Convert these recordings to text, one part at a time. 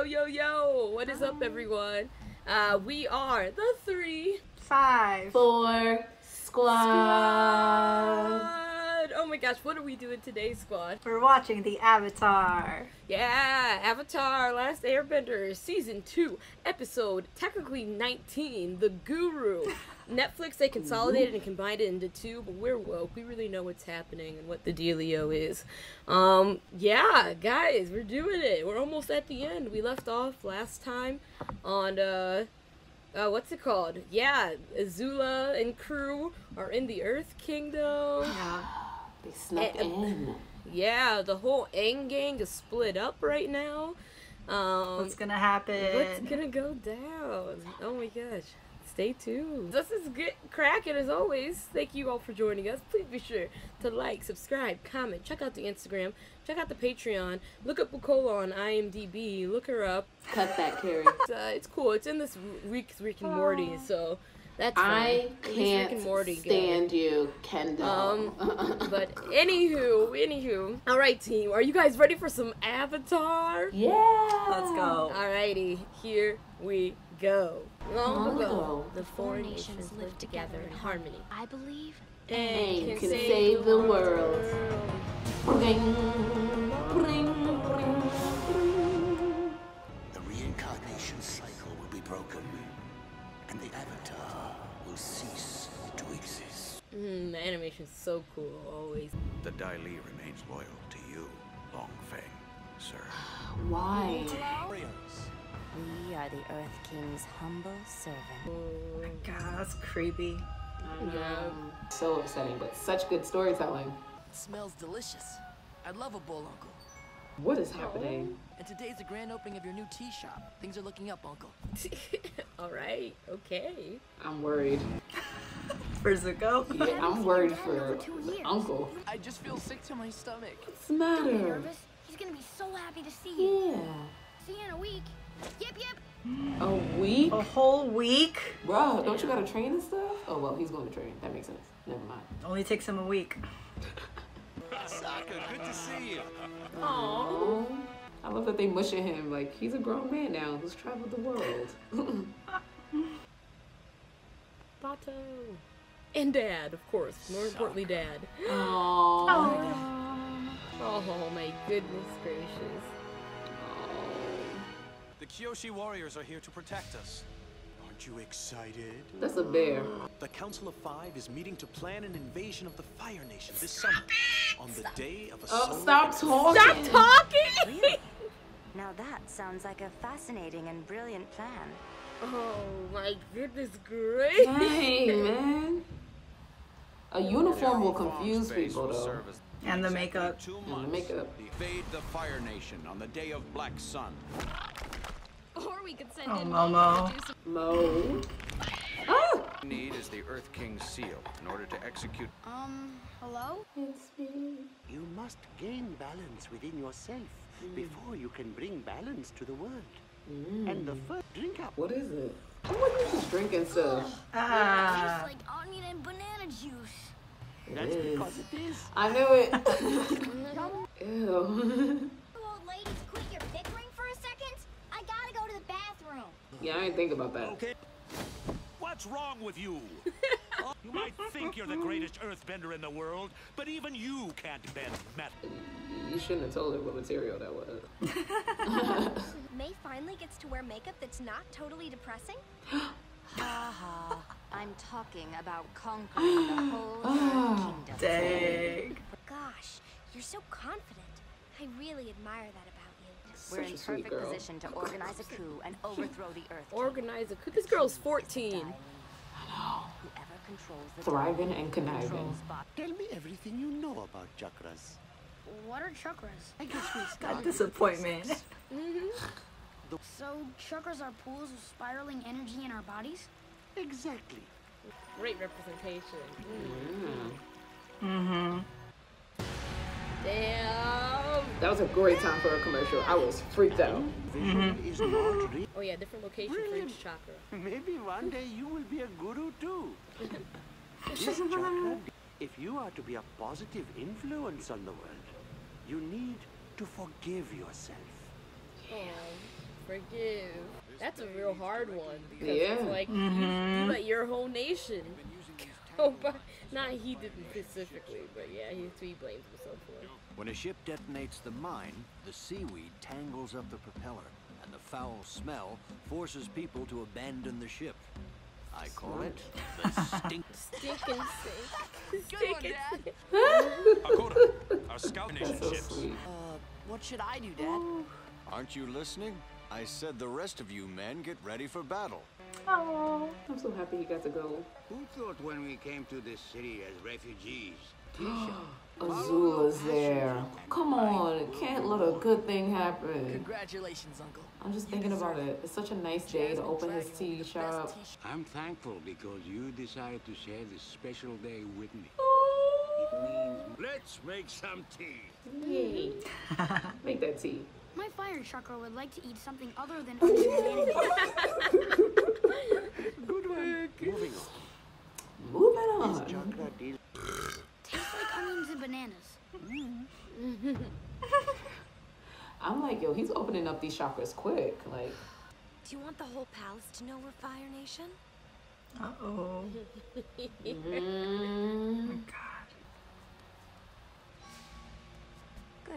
Yo, yo, yo! What is up, everyone? Uh, we are the three, five, four, squad. squad. Oh my gosh, what are we doing today, squad? We're watching the Avatar. Yeah, Avatar: Last Airbender, season two, episode technically 19, The Guru. Netflix they consolidated and combined it into two, but we're woke. We really know what's happening and what the dealio is. Um, yeah, guys, we're doing it. We're almost at the end. We left off last time on uh uh, what's it called? Yeah, Azula and crew are in the Earth Kingdom. Yeah. They snuck Eh, in. Yeah, the whole Aang gang is split up right now. Um, What's gonna happen? what's gonna go down? Oh my gosh. Stay tuned. This is good cracking as always. Thank you all for joining us. Please be sure to like, subscribe, comment, check out the Instagram, check out the Patreon, look up Bukola on IMDb, look her up. Cut that, Carrie. It's, uh, it's cool. It's in this week's Rick and Morty, so that's. I At can't Morty get it. stand you, Kendell. Um, But anywho, anywho. Alright team, are you guys ready for some Avatar? yeah. Let's go. Alrighty, here we go. Long Long ago, ago, the four nations lived together in harmony. I believe Aang can save the world. Bring, bring, bring, Mm, the animation's so cool, always. The Dai Li remains loyal to you, Long Feng, sir. Why? we are the Earth King's humble servant. Oh God, that's creepy. I know. So upsetting, but such good storytelling. smells delicious. I'd love a bowl, Uncle. What is happening? And today's the grand opening of your new tea shop. Things are looking up, Uncle. Alright, okay. I'm worried. For Zuko? Yeah, I'm worried for the uncle. I just feel sick to my stomach. What's the matter? Nervous? He's gonna be so happy to see you. Yeah. See you in a week. Yep, yep. A week? A whole week? Bro, don't you gotta train and stuff? Oh, well, he's going to train. That makes sense. Never mind. Only takes him a week. Sokka, good to see you. Oh, I love that they mush at him like he's a grown man now who's traveled the world. Bato. And dad, of course. More importantly, dad. Oh. Oh my goodness gracious. The Kyoshi warriors are here to protect us. Aren't you excited? That's a bear. The Council of Five is meeting to plan an invasion of the Fire Nation this summer on the day of a Oh, solar stop talking. Stop talking! Now that sounds like a fascinating and brilliant plan. oh my goodness gracious. Dang, man. A uniform will confuse people though. And the makeup. And the makeup. Invade the Fire Nation on the day of Black Sun. Or we could send Oh, in Momo. to Mo. Ah! Need is the Earth King's seal in order to execute. Um, hello? It's me. You must gain balance within yourself before you can bring balance to the world. And the first drink up. What is it? What is just drinking stuff? Ah. Tastes like onion and banana juice. That's is. because it is. I knew it. Ew. Old ladies, quit your bickering for a second. I gotta go to the bathroom. yeah, I didn't think about that. Okay. What's wrong with you? you might think you're the greatest earthbender in the world, but even you can't bend metal. You shouldn't have told her what material that was. May finally gets to wear makeup that's not totally depressing. Haha. I'm talking about conquering the whole Earth Kingdom. Dang. Gosh, you're so confident. I really admire that about you. We're in a sweet perfect girl. position to organize a coup and overthrow the Earth Organize a coup. This girl's 14. Whoever controls the Thriving and conniving. Tell me everything you know about chakras. What are chakras? I guess we That start. disappointment. Mm-hmm. So chakras are pools of spiraling energy in our bodies? Exactly. Great representation. Yeah. Mm-hmm. Damn. That was a great time for a commercial. I was freaked out. Vision is not real. Oh yeah, different location for each chakra. Maybe one day you will be a guru too. This chakra, if you are to be a positive influence on the world, you need to forgive yourself. Oh, forgive. That's a real hard one. Yeah. It's like you, Mhm. you let your whole nation go by. Not he didn't specifically, but yeah, he, he blames himself for it. When a ship detonates the mine, the seaweed tangles up the propeller, and the foul smell forces people to abandon the ship. I call it the stink. Stinking sink. Good one, Stinking Dad. sink. Hakoda, our scout nation That's so ships. Uh, what should I do, Dad? Aren't you listening? I said the rest of you men get ready for battle. Oh, I'm so happy you got to go. Who thought when we came to this city as refugees? Azula's there. Come on, can't let a good thing happen. Congratulations, Uncle. I'm just thinking about it. It's such a nice day to open his tea shop. I'm thankful because you decided to share this special day with me. It means let's make some tea. yay. Make that tea. My fire trucker would like to eat something other than onion bananas. Good one. Moving on. Moving on. Chakra deal. Tastes like onions and bananas. I'm like, yo, he's opening up these chakras quick. Like, Do you want the whole palace to know we're Fire Nation? Uh oh. mm,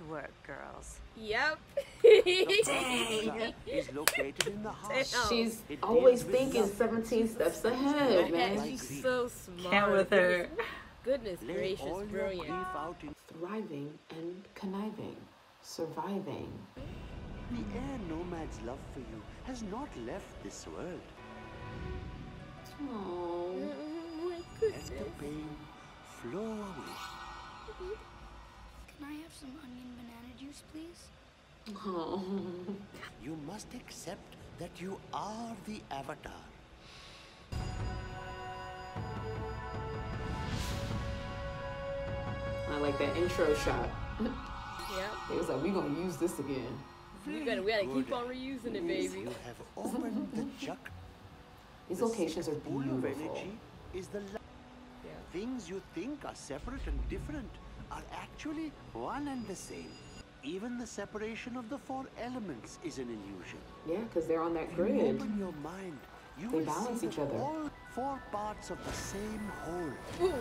Good work, girls. Yep. Chakra is located in the heart. She's It always thinking 17 steps ahead, man. She's so smart. Can't with her. Goodness Lay gracious, brilliant. in Thriving and conniving, surviving. the air nomad's love for you has not left this world. Oh, my Let the pain flow away. Can I have some onion banana juice, please? Oh. You must accept that you are the avatar. I like that intro shot. Yep. It was like, we gonna use this again. We gotta, we gotta keep on reusing it, baby. You have opened the chakra. These The locations are beautiful. is the Yeah. things you think are separate and different are actually one and the same. Even the separation of the four elements is an illusion. Yeah, because they're on that If you grid. open your mind, you They balance see each other. all four parts of the same whole.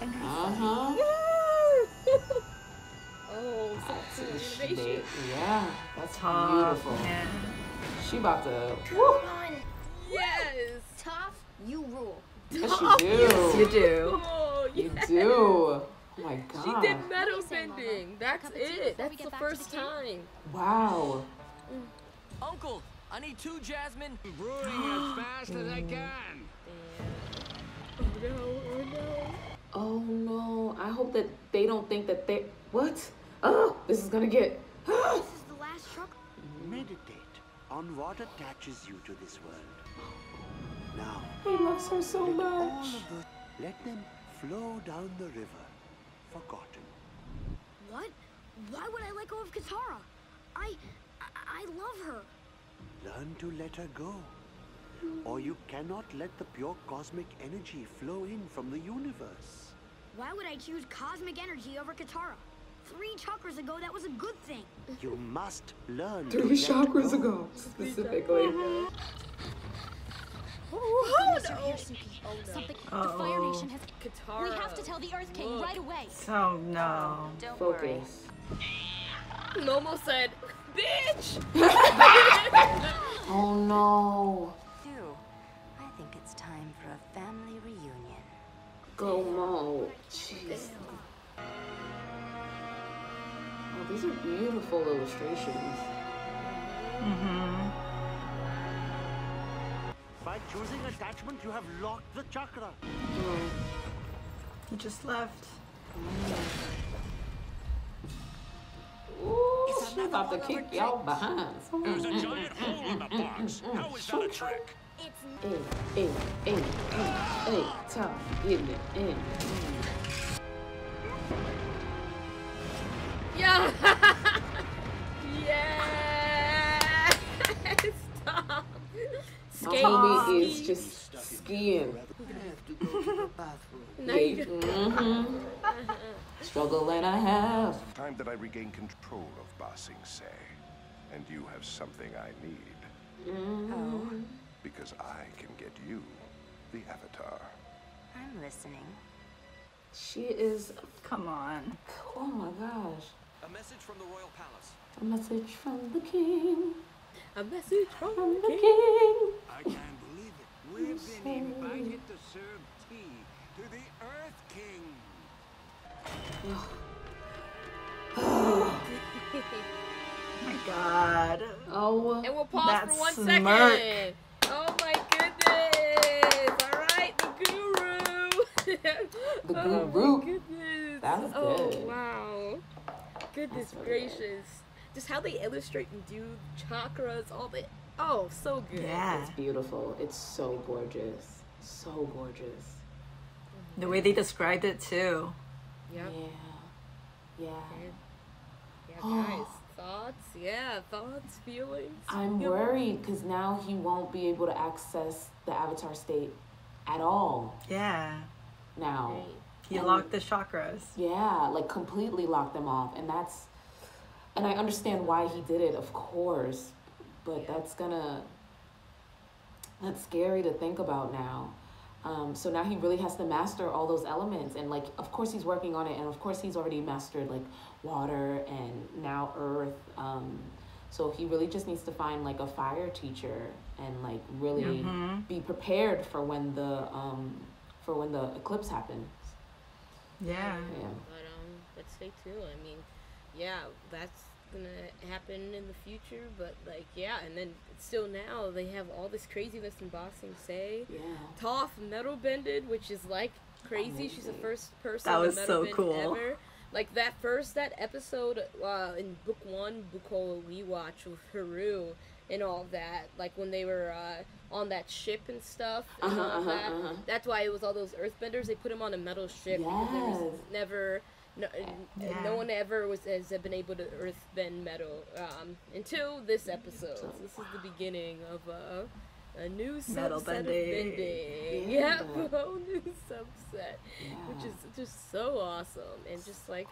And Uh find huh. oh, some cool innovation. Yeah, that's Toph, beautiful. man. She about to. Woo. Come on. Yes. Toph, you rule. Yes, you do. Yes, You do. Oh, You do. Oh my god. She did metal you say, Mama? bending. That's Cup of tea it. before we That's get the back to the first tent? time. Wow. Mm. Uncle, I need two jasmine. Brewing as fast as I can. Oh no, oh no. Oh no. I hope that they don't think that they. What? Oh, this is gonna get. This is the last truck. meditate on what attaches you to this world. Now, he loves her so let all much. of the, let them flow down the river, forgotten. What? Why would I let go of Katara? I, I, I love her. Learn to let her go. Or you cannot let the pure cosmic energy flow in from the universe. Why would I choose cosmic energy over Katara? Three chakras ago, that was a good thing. You must learn to Three let chakras go. ago, specifically. Oh, Goodness, you're here, Suki. Something. The Fire Uh-oh. Nation has. Katara. We have to tell the Earth King Look. right away. Oh no. Don't worry. Focus. Momo said, "Bitch." Oh no. Do. I think it's time for a family reunion. Go Mo. Jeez. Oh, these are beautiful illustrations. Mm-hmm. Choosing attachment, you have locked the chakra. He just left. Ooh, she about to kick y'all behind. There's a giant hole in the box. How is that a trick? Hey, hey, hey, hey, hey, top, getting it in. Yeah. Just skiing. Now you- Mm-hmm. Struggle that I have. Time that I regain control of Ba Sing Se. And you have something I need. Oh. Because I can get you the Avatar. I'm listening. She is. Come on. Oh my gosh. A message from the royal palace. A message from the king. A message from, the king. I can't believe it. We've been invited to serve tea to the Earth King. my god. Oh. And we'll pause That for one smirk. second. Oh my goodness! All right, the guru. The Oh my goodness. That was oh good. wow. Goodness gracious. Just how they illustrate and do chakras, all the oh, so good. Yeah. It's beautiful. It's so gorgeous. So gorgeous. The way they described it too. Yep. Yeah. Yeah. Yeah, oh. guys. thoughts? Yeah, thoughts, feelings. I'm Yep. worried because now he won't be able to access the avatar state at all Yeah. now. He And- locked the chakras. Yeah, like completely locked them off. And that's, and I understand why he did it, of course, but that's gonna, that's scary to think about now. Um, so now he really has to master all those elements. And like, of course, he's working on it. And of course, he's already mastered like water and now earth. Um, so he really just needs to find like a fire teacher and like really Mhm. be prepared for when the, um, for when the eclipse happens. Yeah. Yeah. But um, but stay tuned. I mean, yeah, that's gonna happen in the future. But like, yeah, and then still now they have all this craziness in boxing. Say, Yeah. Toph metal bended, which is like crazy. She's the first person That was metal so cool. ever. Like that first that episode uh, in book one, Buko we watch with Haru and all that. Like when they were uh, on that ship and stuff and Uh-huh, all uh-huh, that. uh-huh. That's why it was all those earthbenders. They put them on a metal ship because there was never. No, Yeah. no one ever was has been able to earthbend metal um, until this episode. So this is the beginning of uh, a new subset Metal of bending. bending. Yeah. Yep, a whole new subset, which is just so awesome and just like.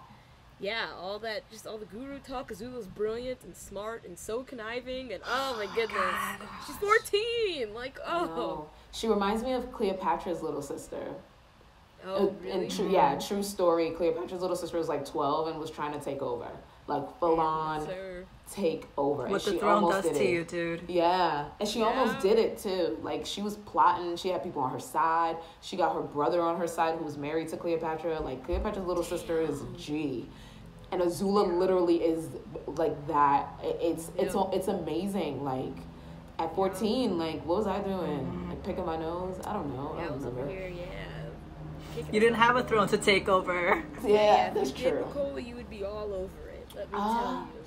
Yeah, all that, just all the guru talk. Azula's brilliant and smart and so conniving, and oh my goodness, she's 14. Like, oh. She reminds me of Cleopatra's little sister. Oh, Uh, really? And true, yeah, true story. Cleopatra's little sister was like twelve and was trying to take over, like full on Sir. take over. and the she throne almost does did to it. you, dude. Yeah, and she almost did it too. Like she was plotting. She had people on her side. She got her brother on her side who was married to Cleopatra. Like Cleopatra's little sister is G, and Azula literally is like that. It's it's Yeah. it's amazing. Like at fourteen, like what was I doing? Like picking my nose? I don't know. I Yeah, I don't was over remember. here, yeah. Kicking You didn't have a throne to take over. Yeah, if that's you true. Nicole, you would be all over it. Let me Ah. tell you.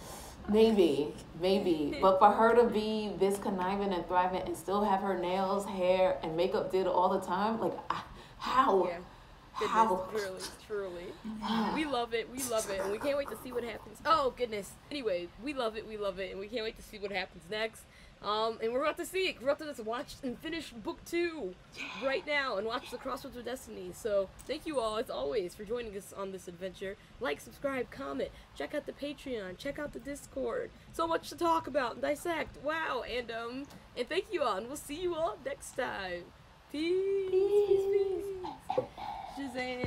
Maybe, maybe. But for her to be this conniving and thriving and still have her nails, hair, and makeup did all the time, like, ah, how? Yeah. How? Goodness, truly, truly. We love it, we love it, and we can't wait to see what happens. Oh goodness. Anyway, we love it, we love it, and we can't wait to see what happens next. Um, and we're about to see it. We're about to just watch and finish book two right now and watch the Crossroads of Destiny. So thank you all as always for joining us on this adventure. Like, subscribe, comment, check out the Patreon, check out the Discord. So much to talk about and dissect. Wow, and um, and thank you all, and we'll see you all next time. Peace. peace, peace. Shazam.